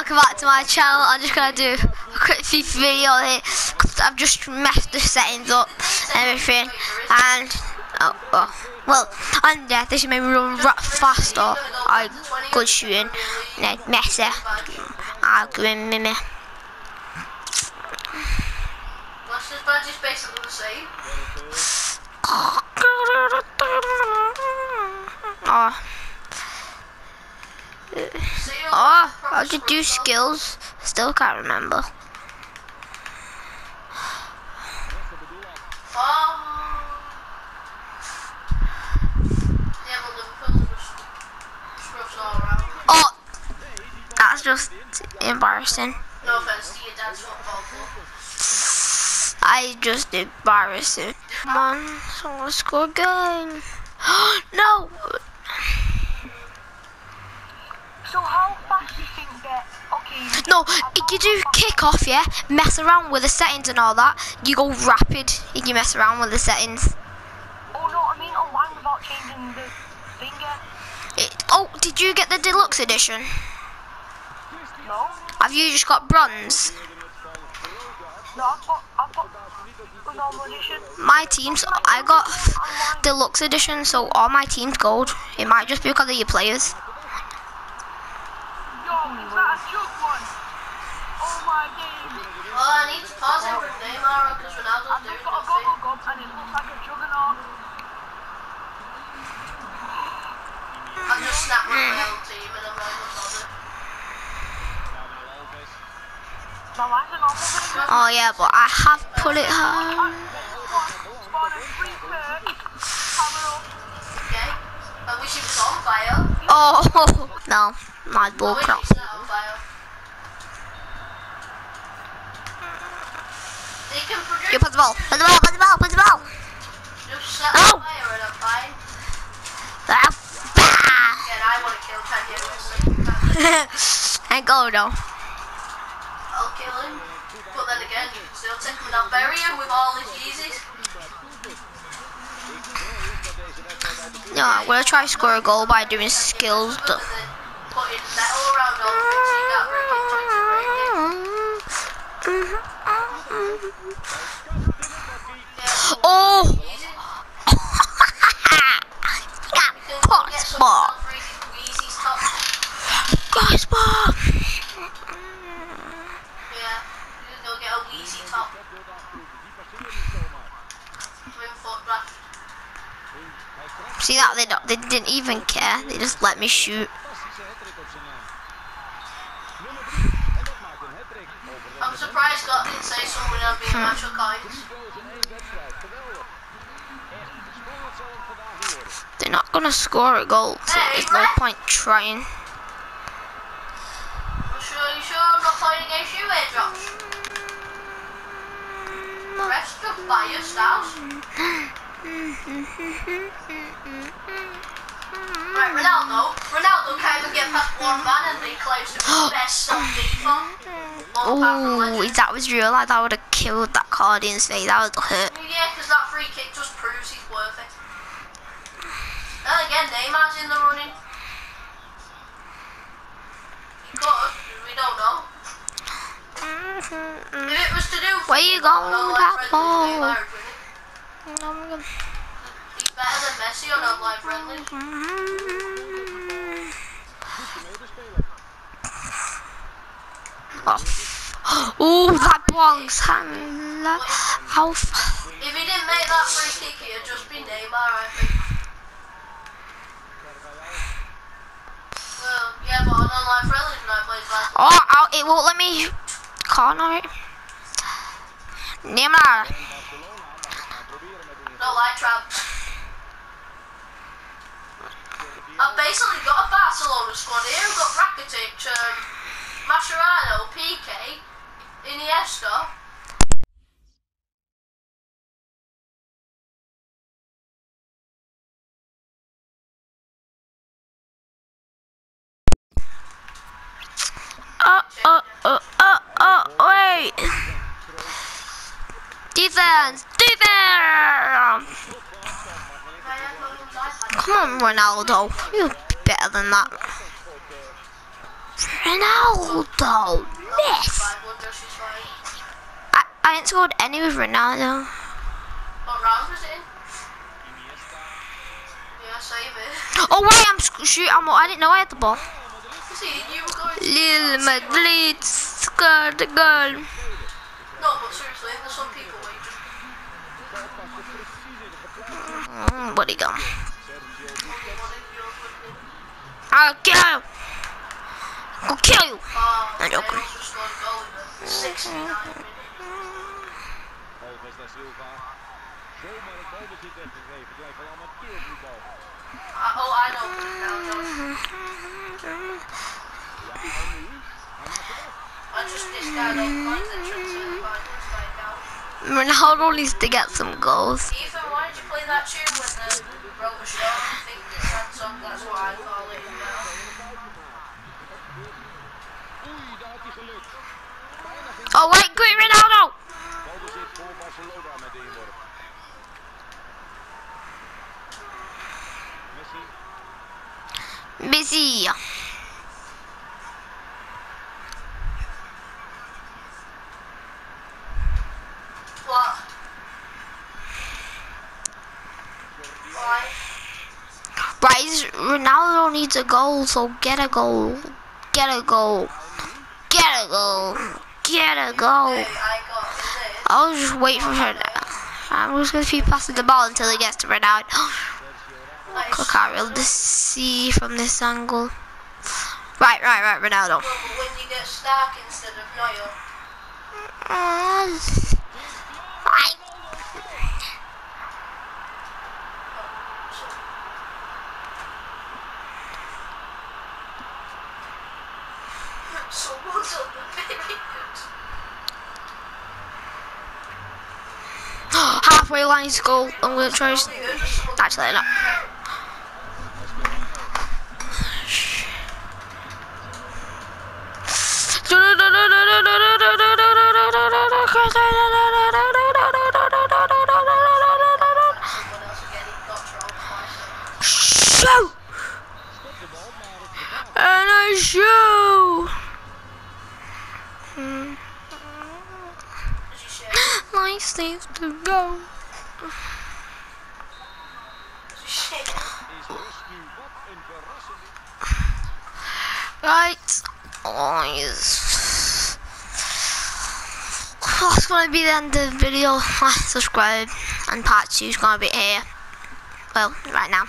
welcome back to my channel. I'm just gonna do a quick video here because I've just messed the settings up and everything. And oh, oh well, and yeah, this made me run faster. I good shooting. Yeah, messy. I grim me. Master's badge is basically the same. Oh. Oh, I could do skills. Still can't remember. Oh. Yeah, but Liverpool just scrubs all around. Oh, that's just embarrassing. No offense to your dad's football. I just embarrassing. Come on, someone score again. no. So how fast do you think that? Okay. No, if you do kick off, yeah, mess around with the settings and all that, you go rapid if you mess around with the settings. Oh no, I mean online without changing the finger. It, oh, did you get the deluxe edition? No. Have you just got bronze? No, I've got I've got a normal edition. My team's, I got deluxe edition, so all my team's gold. It might just be because of your players. Yo, is that a jug one? Oh my days. Oh, I need to pause it for Neymar because Ronaldo's doing just got a nothing. gobble gum and it looks like a juggernaut. I've just snapped my mm. own team and I'm not even bothered. My life's an awful thing. Oh yeah, but I have put it high. Spawn a free perk. Power up. Okay? I wish it was on fire. Oh no, my ball wish crap. it's not on fire. They can produce You put the ball, put the ball, put the ball, put the ball. just set No. on fire and I'm fine. Ah, I want to kill Kanye West. and go though. I'll kill him. But then again, still take him and I'll bury him with all his Yeezys. No, I'm gonna try to score a goal by doing skills. And putting metal around See that they don't, they didn't even care. They just let me shoot. I'm surprised God didn't say someone had been natural coins. They're not gonna score a goal, so there's no point trying. I'm sure you sure I'm not playing against you, airdrops. Rest just biased house. Right, Ronaldo. Ronaldo can't even get past one man and he claims to be the best on FIFA. All apart from Oh, if that was real, like, that would have killed that card in face. That would hurt. Yeah, because that free kick just proves he's worth it. Again, Neymar's in the running. He could, we don't know. Mm-hmm. If it was to do Where you going with better than Messi on online friendly. Oh, ah. Ooh, that belongs. How? f- If he didn't make that free kick, it'd just be Neymar, I think. Well, yeah, but on online friendly, when I played last Oh, I'll, it won't let me corner it. Neymar. No light traps. I've basically got a Barcelona squad here. I've got Rakitic, um, Mascherano, Piqué, Iniesta. Oh, oh, oh, oh, oh, wait. Defense, defense. Come on, Ronaldo. You're better than that. Ronaldo. Miss. I, I ain't scored any with Ronaldo. What round was it in? Yeah. Oh wait, I'm shoot. I'm. I didn't know I had the ball. Lil Madrid scored the goal. No, but seriously, there's some people you he go? I'll kill you. I'll kill you. Oh, I'm they joking. also scored a goal in the 69 minutes. Alves da Silva. Zomaar het balbezit weggegeven. Het lijkt wel amateurvoetbal. Uh, oh, I know now, Josh. I just this guy don't like the transfer deadline. Let's find out. Ronaldo needs to get some goals. Ethan, why did you play that tune when the wrote a show? I think it's that song, that's what I call it now. Oei, daar had hij geluk. Oh wait, quick Ronaldo. Messi. What? Why? Right, Ronaldo needs a goal, so get a goal. Get a goal. Get a goal. Get a goal. Hey, I got this. I'll just wait for her. now. I'm just gonna keep passing the ball until he gets to Ronaldo. I Nice. can't really see from this angle. Right, right, right, Ronaldo. But when you get Stark instead of Neuer, Right. Someone's on the video. Halfway line to goal. I'm gonna try. s- Actually, no. Someone else again, he got trolled twice. Shoot! And I shoot! Hmm. Did you share? Nice things to go. Did you share? Is wat een verrassende... Right. Oh, yes. That's gonna be the end of the video. Subscribe, and part two is gonna be here. Well, right now.